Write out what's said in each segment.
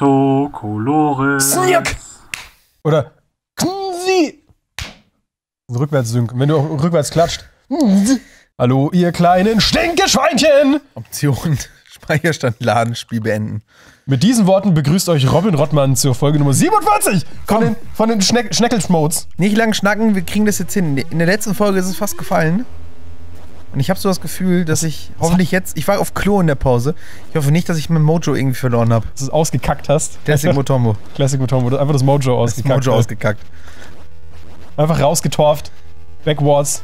Zokolores. Snirk! Oder Knsi! Rückwärts synken, wenn du auch rückwärts klatscht. Hallo, ihr kleinen Stinkeschweinchen! Option, Speicherstand laden, Spiel beenden. Mit diesen Worten begrüßt euch Robin Rottmann zur Folge Nummer 47 von den, von den Schneck Schneckelsmodes. Nicht lang schnacken, wir kriegen das jetzt hin. In der letzten Folge ist es fast gefallen. Und ich habe so das Gefühl, dass ich hoffentlich jetzt. Ich war auf Klo in der Pause. Ich hoffe nicht, dass ich mein Mojo irgendwie verloren habe. Dass du es ausgekackt hast. Classic Motombo. Classic Motombo. Einfach das Mojo Das ausgekackt. Mojo hast. ausgekackt. Einfach rausgetorft. Backwards.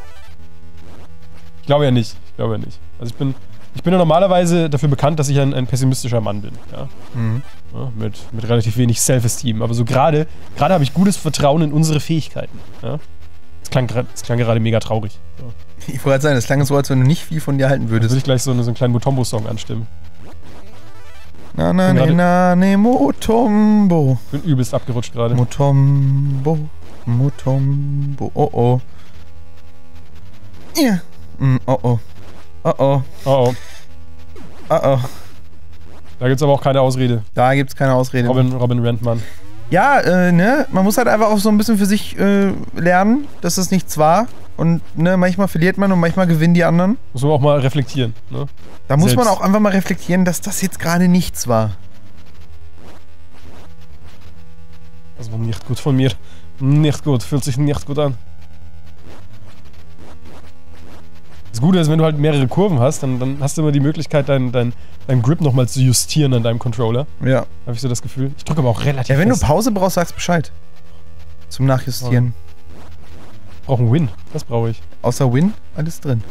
Ich glaube ja nicht. Ich glaube ja nicht. Also ich bin, ich bin ja normalerweise dafür bekannt, dass ich ein, ein pessimistischer Mann bin. Ja? Mhm. Ja, mit, mit relativ wenig Self-Esteem. Aber so gerade, gerade habe ich gutes Vertrauen in unsere Fähigkeiten. Ja? Das, klang, das klang gerade mega traurig. Ja. Ich wollte gerade sagen, das klang so, als wenn du nicht viel von dir halten Dann würde würdest. ich gleich so, eine, so einen kleinen Mutombo-Song anstimmen. Na, na, ne, na, ne, Motombo. Bin übelst abgerutscht gerade. Motombo. Motombo. Oh, oh. Ja. Mm, oh, oh. Oh, oh. Oh oh. Oh, oh. Da gibt's aber auch keine Ausrede. Da gibt's keine Ausrede. Robin, Robin Rentmann. Ja, äh, ne, man muss halt einfach auch so ein bisschen für sich äh, lernen, dass es nichts war. Und ne, manchmal verliert man und manchmal gewinnen die anderen. Muss man auch mal reflektieren. Ne? Da muss man Selbst. auch einfach mal reflektieren, dass das jetzt gerade nichts war. Das war nicht gut von mir. Nicht gut. Fühlt sich nicht gut an. Das Gute ist, wenn du halt mehrere Kurven hast, dann, dann hast du immer die Möglichkeit, deinen dein, dein Grip nochmal zu justieren an deinem Controller. Ja. Habe ich so das Gefühl. Ich drücke aber auch relativ Ja, wenn du fest. Pause brauchst, sagst Bescheid. Zum Nachjustieren. Ich brauche einen Win. Das brauche ich. Außer Win, alles drin.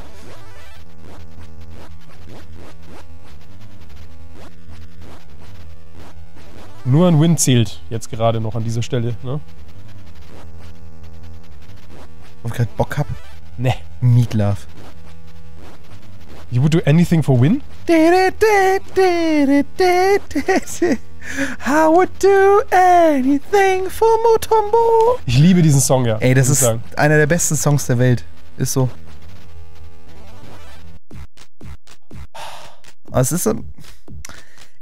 Nur ein Win zählt jetzt gerade noch an dieser Stelle. Ne? Wo ich gerade Bock hab. Ne. Meatloaf. You would do anything for win? I would do anything for Motombo. Ich liebe diesen Song, ja. Ey, das ist sagen. einer der besten Songs der Welt. Ist so. Es ist,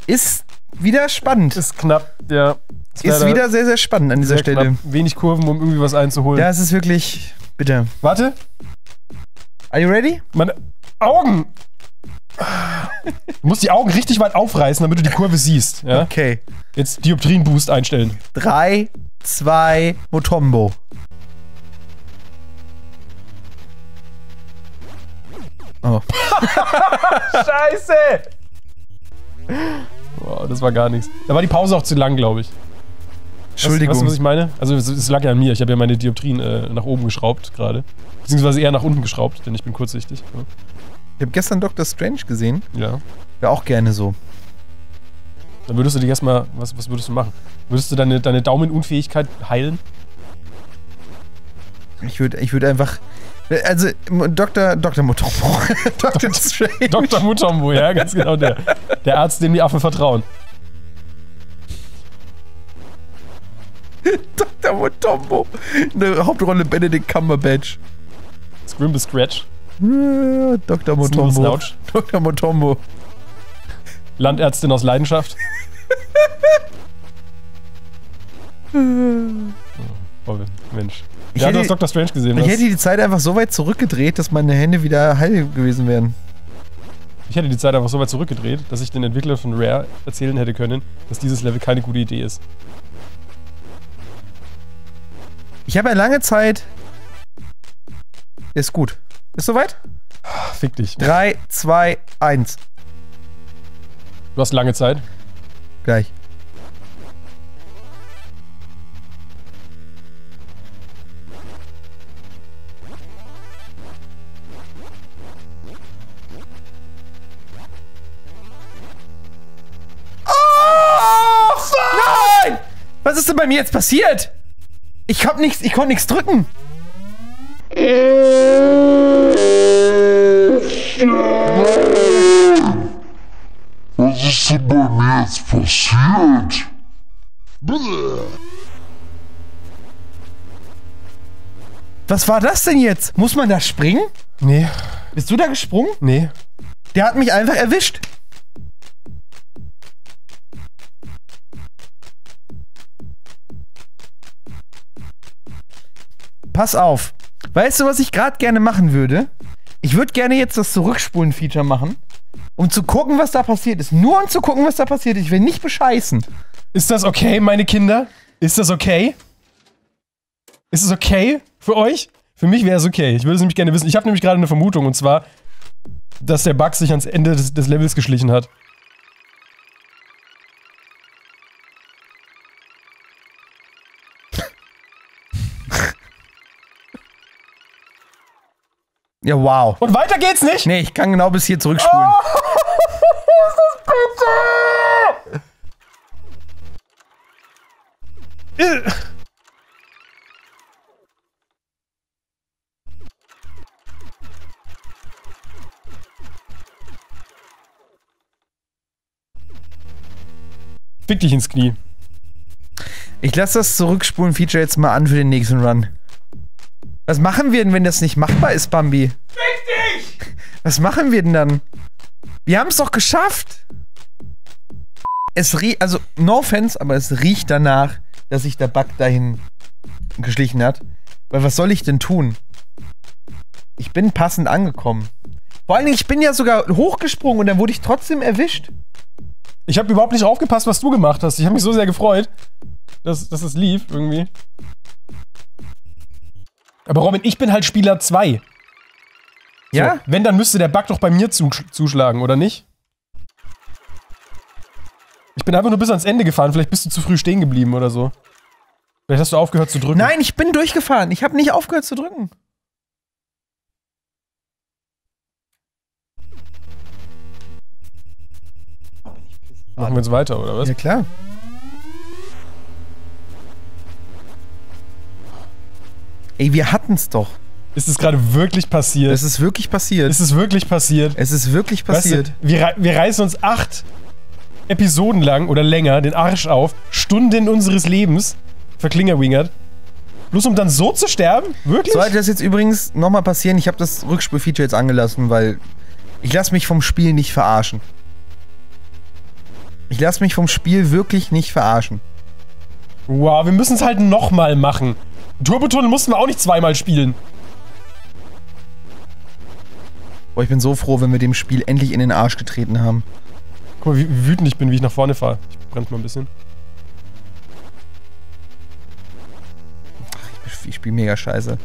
ist wieder spannend. Ist knapp, ja. Ist wieder sehr, sehr spannend an dieser Stelle. knapp. Wenig Kurven, um irgendwie was einzuholen. Ja, es ist wirklich. Bitte. Warte. Are you ready? Meine Augen! Du musst die Augen richtig weit aufreißen, damit du die Kurve siehst. Ja? Okay. Jetzt Dioptrien-Boost einstellen. 3, 2, Motombo. Oh. Scheiße! Boah, das war gar nichts. Da war die Pause auch zu lang, glaube ich. Entschuldigung. Weißt du, was ich meine? Also, es, lag ja an mir. Ich habe ja meine Dioptrien äh, nach oben geschraubt gerade. Beziehungsweise eher nach unten geschraubt, denn ich bin kurzsichtig. Ich habe gestern Doctor Strange gesehen. Ja. Wäre auch gerne so. Dann würdest du dich erstmal. Was, was würdest du machen? Würdest du deine, deine Daumenunfähigkeit heilen? Ich würde ich würd einfach. Also, Dr. Dr. Motombo. Dr. Strange. Dr. Mutombo, ja, ganz genau der. Der Arzt, dem die Affen vertrauen. Dr. Motombo. In der Hauptrolle Benedict Cumberbatch. Scrimble Scratch. Dr. Motombo. Dr. Motombo. Landärztin aus Leidenschaft. Oh, Mensch. Ich ja, du hätte- hast Dr. Strange gesehen. Ich was? hätte die Zeit einfach so weit zurückgedreht, dass meine Hände wieder heil gewesen wären. Ich hätte die Zeit einfach so weit zurückgedreht, dass ich den Entwickler von Rare erzählen hätte können, dass dieses Level keine gute Idee ist. Ich habe ja lange Zeit. Ist gut. Ist soweit? Fick dich. 3, 2, 1. Du hast lange Zeit. Gleich. Oh, Nein! Was ist denn bei mir jetzt passiert? Ich hab nichts, ich konnte nichts drücken. Was ist denn bei mir jetzt passiert? Was war das denn jetzt? Muss man da springen? Nee. Bist du da gesprungen? Nee. Der hat mich einfach erwischt. Pass auf. Weißt du, was ich gerade gerne machen würde? Ich würde gerne jetzt das Zurückspulen-Feature machen, um zu gucken, was da passiert ist. Nur um zu gucken, was da passiert ist. Ich will nicht bescheißen. Ist das okay, meine Kinder? Ist das okay? Ist es okay für euch? Für mich wäre es okay. Ich würde es nämlich gerne wissen. Ich habe nämlich gerade eine Vermutung und zwar, dass der Bug sich ans Ende des, des Levels geschlichen hat. Ja, wow. Und weiter geht's nicht? Nee, ich kann genau bis hier zurückspulen. Äh. Fick dich ins Knie. Ich lasse das Zurückspulen-Feature jetzt mal an für den nächsten Run. Was machen wir denn, wenn das nicht machbar ist, Bambi? Fick dich! Was machen wir denn dann? Wir haben es doch geschafft! Es riecht, also, no offense, aber es riecht danach, dass sich der Bug dahin geschlichen hat. Weil was soll ich denn tun? Ich bin passend angekommen. Vor allen Dingen, ich bin ja sogar hochgesprungen und dann wurde ich trotzdem erwischt. Ich habe überhaupt nicht aufgepasst, was du gemacht hast. Ich habe mich so sehr gefreut, dass, dass es lief irgendwie. Aber Robin, ich bin halt Spieler 2. Ja? So, wenn, dann müsste der Bug doch bei mir zu, zuschlagen, oder nicht? Ich bin einfach nur bis ans Ende gefahren. Vielleicht bist du zu früh stehen geblieben oder so. Vielleicht hast du aufgehört zu drücken. Nein, ich bin durchgefahren. Ich habe nicht aufgehört zu drücken. Machen wir jetzt weiter, oder was? Ja, klar. Ey, wir hatten's doch. Ist es gerade wirklich passiert? Es ist wirklich passiert. ist es wirklich passiert? es ist wirklich passiert. Weißt du, wir, wir reißen uns acht Episoden lang oder länger den Arsch auf, Stunden unseres Lebens, verklingerwingert, bloß um dann so zu sterben? Wirklich? Sollte das jetzt übrigens nochmal passieren, ich habe das Rückspul-Feature jetzt angelassen, weil ich lasse mich vom Spiel nicht verarschen. Ich lasse mich vom Spiel wirklich nicht verarschen. Wow, wir müssen es halt nochmal machen. Turbotunnel mussten wir auch nicht zweimal spielen. Boah, ich bin so froh, wenn wir dem Spiel endlich in den Arsch getreten haben. Guck mal, wie wütend ich bin, wie ich nach vorne fahre. Ich bremse mal ein bisschen. Ich, ich spiele mega scheiße.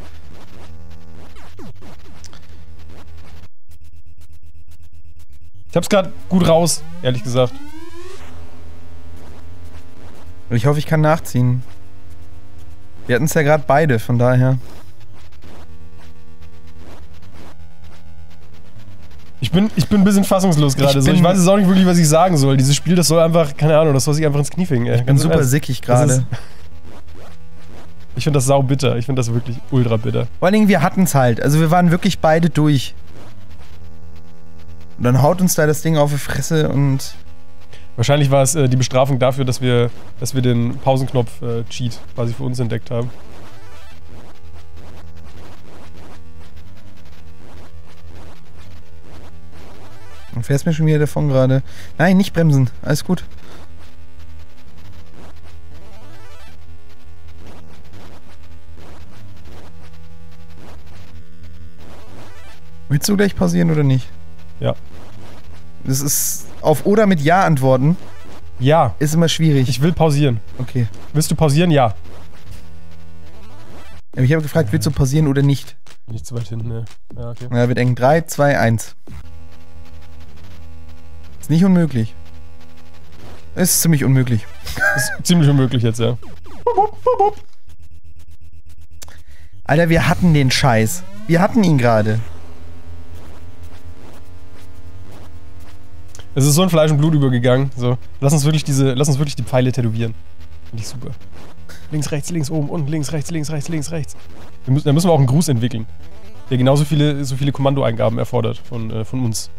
Ich hab's gerade gut raus, ehrlich gesagt. Und ich hoffe, ich kann nachziehen. Wir hatten es ja gerade beide, von daher. Ich bin, ich bin ein bisschen fassungslos gerade. Ich So. Ich weiß jetzt auch nicht wirklich, was ich sagen soll. Dieses Spiel, das soll einfach, keine Ahnung, das soll sich einfach ins Knie fingen. Ey. Ich bin Ganz super Ernst. sickig gerade. Ich finde das sau bitter. Ich finde das wirklich ultra bitter. Vor allen Dingen, wir hatten es halt. Also wir waren wirklich beide durch. Und dann haut uns da das Ding auf die Fresse und. Wahrscheinlich war es äh, die Bestrafung dafür, dass wir, dass wir den Pausenknopf-Cheat quasi für uns entdeckt haben. Dann fährst mir schon wieder davon gerade. Nein, nicht bremsen. Alles gut. Willst du gleich pausieren oder nicht? Ja. Das ist auf oder mit Ja antworten Ja, ist immer schwierig. ich will pausieren. okay. Willst du pausieren? Ja. Ich habe gefragt, willst du pausieren oder nicht? Nicht zu weit hinten, ne. Ja, okay. Ja, wird eng. 3, 2, 1. Ist nicht unmöglich. Ist ziemlich unmöglich. Ist ziemlich unmöglich jetzt, ja. Alter, wir hatten den Scheiß. Wir hatten ihn gerade. Es ist so in Fleisch und Blut übergegangen. So, lass uns wirklich diese, lass uns wirklich die Pfeile tätowieren. Finde ich super. Links, rechts, links, oben, unten, links, rechts, links, rechts, links, rechts. Wir müssen, da müssen wir auch einen Gruß entwickeln, der genauso viele, so viele Kommandoeingaben erfordert von, äh, von uns.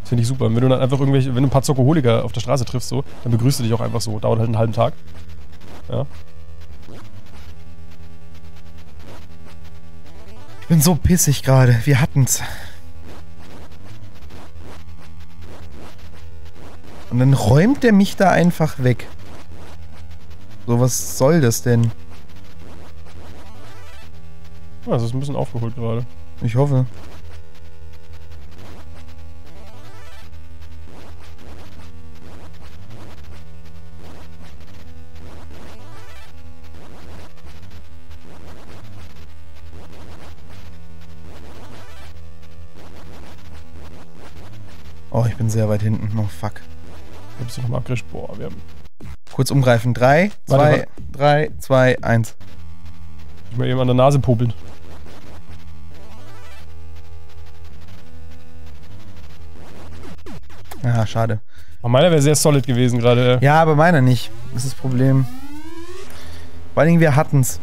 Das finde ich super. Wenn du dann einfach irgendwelche, wenn du ein paar Zokoholiker auf der Straße triffst, so, dann begrüßt du dich auch einfach so. Dauert halt einen halben Tag. Ja. Ich bin so pissig gerade. Wir hatten's. Und dann räumt er mich da einfach weg. So, was soll das denn? Oh, das ist ein bisschen aufgeholt gerade. Ich hoffe. Oh, ich bin sehr weit hinten. Oh, fuck. Bist du nochmal abgerischt. Boah, wir haben. Kurz umgreifen. 3, Warte, 2, 3, 2, 1. Ich mal eben an der Nase popeln. Ah, schade. Oh, meiner wäre sehr solid gewesen gerade. Ja, aber meiner nicht. Das ist das Problem. Vor allen Dingen, wir hatten's.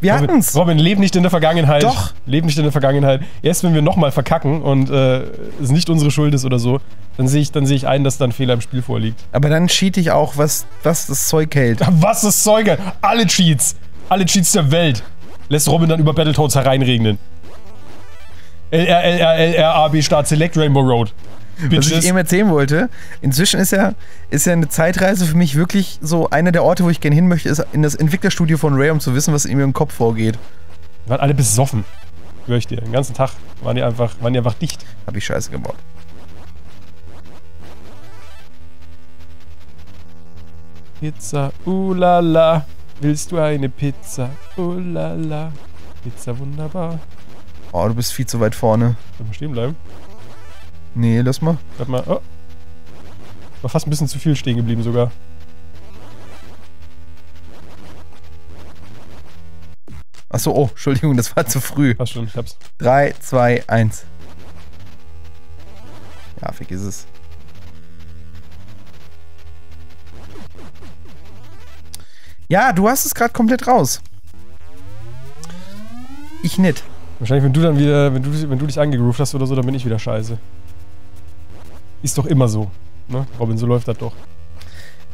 Wir Robin, hatten's! Robin, leb nicht in der Vergangenheit. Doch. Leb nicht in der Vergangenheit. Erst wenn wir nochmal verkacken und äh, es nicht unsere Schuld ist oder so, dann sehe ich, dann sehe ich ein, dass da ein Fehler im Spiel vorliegt. Aber dann cheat ich auch, was, was das Zeug hält. Was ist Zeuge? Alle Cheats. Alle Cheats der Welt. Lässt Robin dann über Battletoads hereinregnen. LR, LR, LR, AB, Start, Select, Rainbow Road. Was ich Bitches. eben erzählen wollte, inzwischen ist ja, ist ja eine Zeitreise für mich wirklich so einer der Orte, wo ich gerne hin möchte, ist in das Entwicklerstudio von Ray, um zu wissen, was in mir im Kopf vorgeht. Wir waren alle besoffen. Hör ich dir. Den ganzen Tag waren die einfach, waren die einfach dicht. Hab ich scheiße gebaut. Pizza, ulala. Willst du eine Pizza? Ulala. Pizza wunderbar. Oh, du bist viel zu weit vorne. Soll mal stehen bleiben? Nee, lass mal. Bleib mal. Oh. War fast ein bisschen zu viel stehen geblieben sogar. Achso, oh, Entschuldigung, das war zu früh. Passt schon, ich hab's. 3, 2, 1. Ja, vergiss es. Ja, du hast es gerade komplett raus. Ich nicht. Wahrscheinlich, wenn du dann wieder, wenn du, wenn du dich angegroovt hast oder so, dann bin ich wieder scheiße. Ist doch immer so. Ne? Robin, so läuft das doch.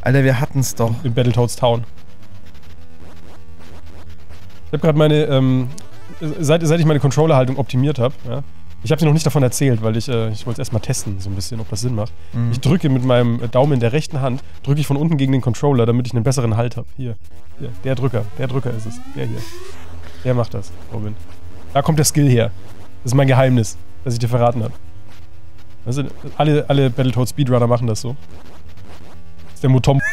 Alter, wir hatten's doch. In Battletoads Town. Ich habe gerade meine, ähm, seit, seit ich meine Controllerhaltung optimiert habe, ja, ich habe sie noch nicht davon erzählt, weil ich, äh, ich wollte es erstmal testen, so ein bisschen, ob das Sinn macht. Mhm. Ich drücke mit meinem Daumen in der rechten Hand, drücke ich von unten gegen den Controller, damit ich einen besseren Halt habe. Hier, hier, der Drücker, der Drücker ist es, der hier. Der macht das, Robin. Da kommt der Skill her. Das ist mein Geheimnis, das ich dir verraten habe. Also, alle, alle Battletoads Speedrunner machen das so. Das ist der Motom.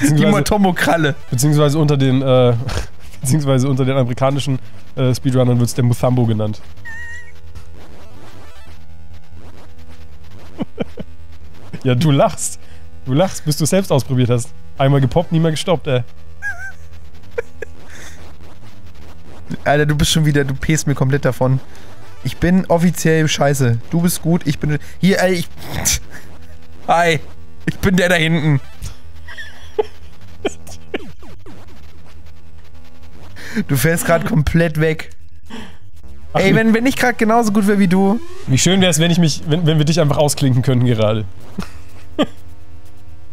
Die Motombo-Kralle. Beziehungsweise unter den, äh, beziehungsweise unter den amerikanischen äh, Speedrunnern wird es der Muthambo genannt. ja, du lachst. Du lachst, bis du es selbst ausprobiert hast. Einmal gepoppt, nie mehr gestoppt, ey. Alter, du bist schon wieder, du pest mir komplett davon. Ich bin offiziell scheiße. Du bist gut, ich bin. Hier, ey, ich. Hi. Ich bin der da hinten. Du fällst gerade komplett weg. Ach, Ey, wenn, wenn ich gerade genauso gut wäre wie du. Wie schön wäre es, wenn ich mich, wenn, wenn wir dich einfach ausklinken könnten gerade.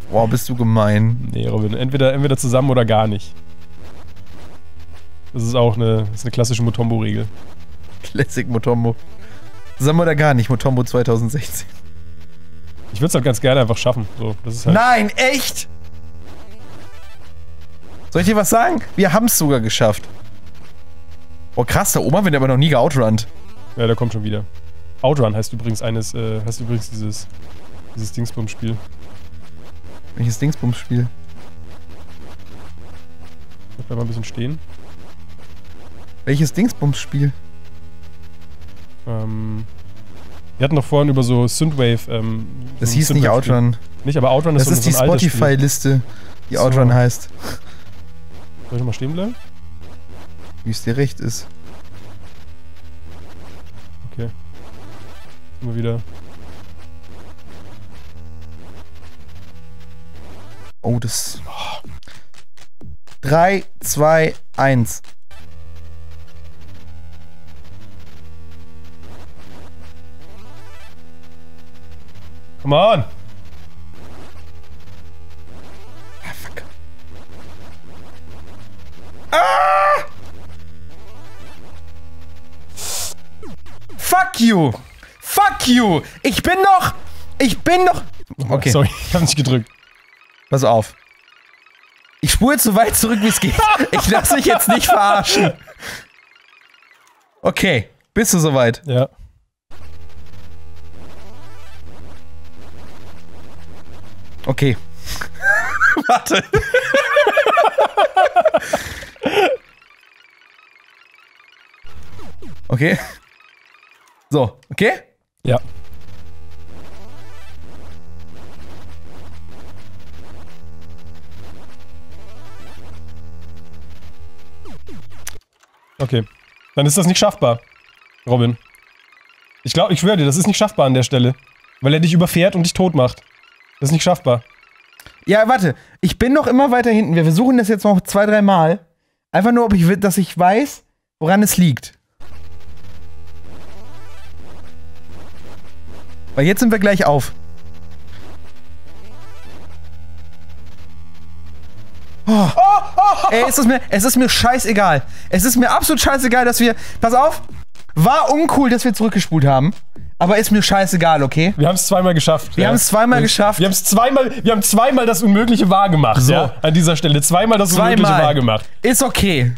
Boah, bist du gemein. Nee, Robin, entweder, entweder zusammen oder gar nicht. Das ist auch eine, ist eine klassische Motombo-Regel. Classic Motombo. Zusammen oder gar nicht, Motombo 2016. Ich würde es halt ganz gerne einfach schaffen. So, halt. Nein, echt? Soll ich dir was sagen? Wir haben es sogar geschafft. Oh krass, der Oma wird aber noch nie geoutrunnt. Ja, der kommt schon wieder. Outrun heißt übrigens eines, äh, heißt übrigens dieses, dieses Dingsbums-Spiel. Welches Dingsbums-Spiel? Bleib mal ein bisschen stehen. Welches Dingsbums-Spiel? Ähm, wir hatten doch vorhin über so Synthwave, ähm, Das so hieß nicht. Outrun. Nicht, aber Outrun Das ist, ist so, die so. Spotify-Liste, die. Outrun heißt. Soll ich mal stehen bleiben? Wie es dir recht ist. Okay. Immer wieder. Oh, das. 3, 2, 1. Come on! Ah! Fuck you! Fuck you! Ich bin noch. Ich bin noch. Okay. Sorry, ich hab nicht gedrückt. Pass auf. Ich spule so weit zurück, wie es geht. Ich lasse mich jetzt nicht verarschen. Okay, bist du soweit? Ja. Okay. Warte. Okay. So, okay? Ja. Okay. Dann ist das nicht schaffbar, Robin. Ich glaube, ich schwöre dir, das ist nicht schaffbar an der Stelle. Weil er dich überfährt und dich tot macht. Das ist nicht schaffbar. Ja, warte. Ich bin noch immer weiter hinten. Wir versuchen das jetzt noch zwei, drei Mal. Einfach nur, ob ich, will, dass ich weiß, woran es liegt. Weil jetzt sind wir gleich auf. Oh. Ey, es ist, mir, es ist mir scheißegal. Es ist mir absolut scheißegal, dass wir. Pass auf! War uncool, dass wir zurückgespult haben. Aber ist mir scheißegal, okay? Wir haben es zweimal geschafft. Wir haben es zweimal geschafft. Wir haben es zweimal, wir haben zweimal das Unmögliche wahrgemacht. So. Ja, an dieser Stelle. Zweimal das Unmögliche Zweimal. wahrgemacht. Ist okay.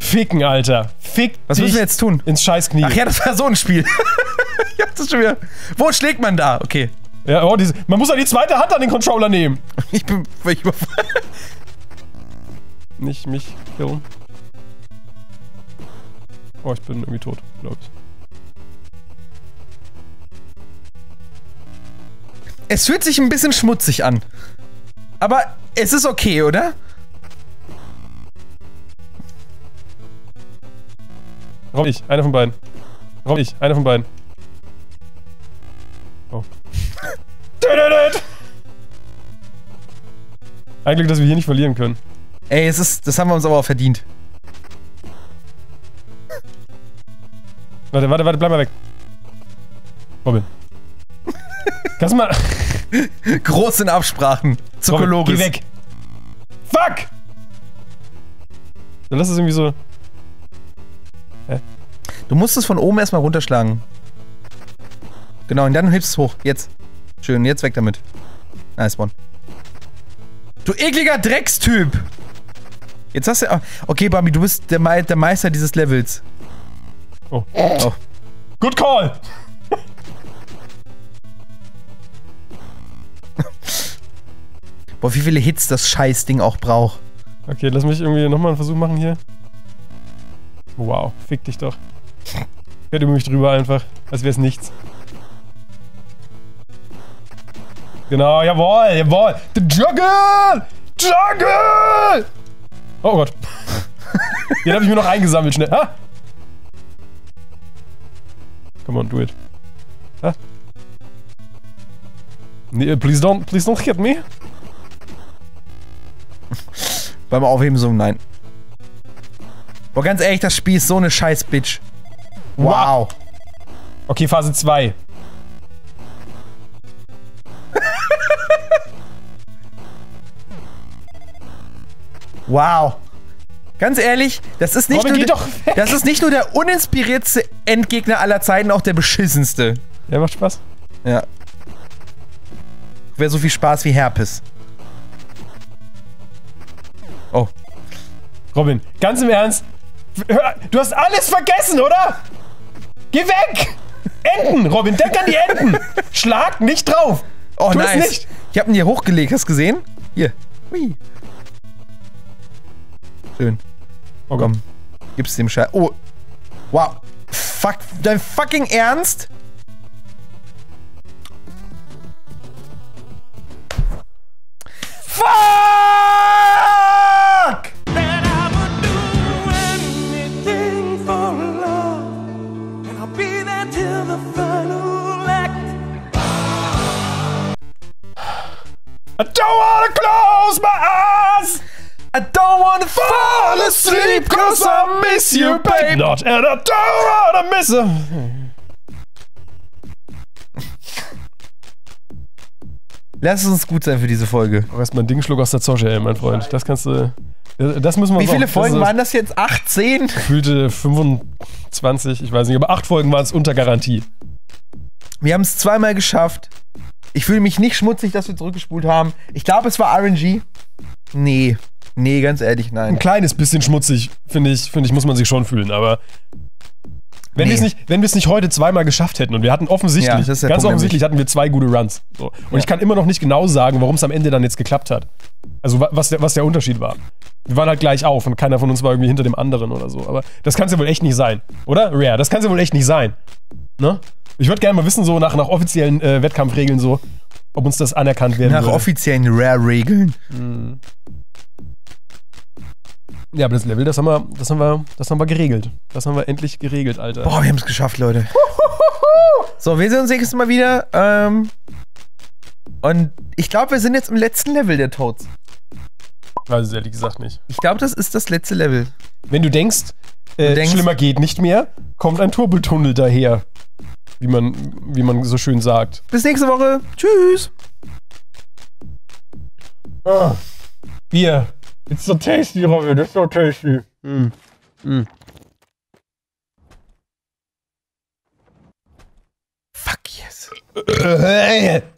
Ficken, Alter. Fick Was müssen wir jetzt tun? ins Scheißknie. Ach ja, das war so ein Spiel. ich hab das schon wieder. Wo schlägt man da? Okay. Ja, oh, diese, man muss ja die zweite Hand an den Controller nehmen. Ich bin. Ich. Nicht mich killen. Oh, ich bin irgendwie tot, glaube ich. Es fühlt sich ein bisschen schmutzig an. Aber es ist okay, oder? Rob ich, einer von beiden. Rob ich, einer von beiden. Ein Glück, dass wir hier nicht verlieren können. Ey, es ist. Das haben wir uns aber auch verdient. Warte, warte, warte, bleib mal weg. Robin. Kannst mal. Großen Absprachen. Zu Robin, Koloris. geh weg. Fuck! Dann lass es irgendwie so. Du musst es von oben erstmal runterschlagen. Genau, und dann hebst du es hoch. Jetzt. Schön, jetzt weg damit. Nice one. Du ekliger Dreckstyp! Jetzt hast du. ah, Okay, Bambi, du bist der, Me der Meister dieses Levels. Oh. Oh. Good call! Boah, wie viele Hits das Scheißding auch braucht. Okay, lass mich irgendwie nochmal einen Versuch machen hier. Wow, fick dich doch. Fährt über mich drüber einfach, als wäre es nichts. Genau, jawohl, jawohl. The Juggle! Juggle! Oh Gott. Den habe ich mir noch eingesammelt, schnell. Ha? Come on, do it. Ha? Nee, please don't, please don't hit me. Beim Aufheben so, nein. Boah, ganz ehrlich, das Spiel ist so eine scheiß Bitch. Wow. Okay, Phase 2. Wow. Ganz ehrlich, das ist nicht Robin, nur der, das ist nicht nur der uninspiriertste Endgegner aller Zeiten, auch der beschissenste. Ja, macht Spaß. Ja. Wäre so viel Spaß wie Herpes. Oh. Robin, ganz im Ernst. Du hast alles vergessen, oder? Geh weg! Enten, Robin, denk an die Enten! Schlag nicht drauf! Oh, Tu nice. nicht. Ich hab ihn hier hochgelegt, hast du gesehen? Hier. Hui. Schön. Oh. Komm. Gib's dem Scheiß. Oh. Wow. Fuck. Dein fucking Ernst? Not and I don't wanna miss her. Lass es uns gut sein für diese Folge. Du hast mal einen Dingschluck aus der Zosche, ey, mein Freund. Das kannst du. Das müssen wir Wie viele auch- Folgen das waren das jetzt? 18? Gefühlte 25, ich weiß nicht, aber acht Folgen waren es unter Garantie. Wir haben es zweimal geschafft. Ich fühle mich nicht schmutzig, dass wir zurückgespult haben. Ich glaube, es war RNG. Nee. Nee, ganz ehrlich, nein. Ein kleines bisschen schmutzig, finde ich, finde ich, muss man sich schon fühlen, aber. Wenn Nee. wir es nicht, wenn wir es nicht heute zweimal geschafft hätten und wir hatten offensichtlich, Ja, ganz Punkt offensichtlich hatten wir zwei gute Runs. So. Und Ja. ich kann immer noch nicht genau sagen, warum es am Ende dann jetzt geklappt hat. Also wa- was der, was der Unterschied war. Wir waren halt gleich auf und keiner von uns war irgendwie hinter dem anderen oder so. Aber das kann es ja wohl echt nicht sein, oder? Rare, das kann es ja wohl echt nicht sein. Ne? Ich würde gerne mal wissen, so nach, nach offiziellen äh, Wettkampfregeln, so, ob uns das anerkannt werden Nach würde. offiziellen Rare-Regeln. Ja, aber das Level, das haben wir, das haben wir, das haben wir geregelt. Das haben wir endlich geregelt, Alter. Boah, wir haben es geschafft, Leute. So, wir sehen uns nächstes Mal wieder. Ähm, und ich glaube, wir sind jetzt im letzten Level der Toads. Weiß es ehrlich gesagt nicht. Ich glaube, das ist das letzte Level. Wenn du denkst, äh, Du denkst- schlimmer geht nicht mehr, kommt ein Turbotunnel daher. Wie man, wie man so schön sagt. Bis nächste Woche. Tschüss. Ah, Bier. It's so tasty, Robin. It's so tasty. Mm. Mm. Fuck yes.